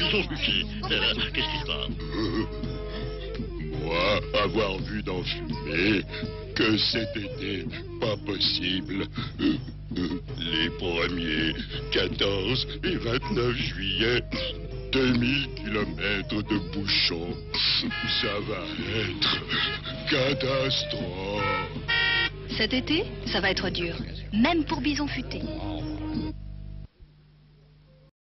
Euh, Qu'est-ce qui se passe euh, Moi, avoir vu dans fumée que c'était pas possible. Euh, euh, les premiers 14 et 29 juillet, 2000 kilomètres de bouchons. Ça va être catastrophe. Cet été, ça va être dur. Même pour Bison Futé. Oh.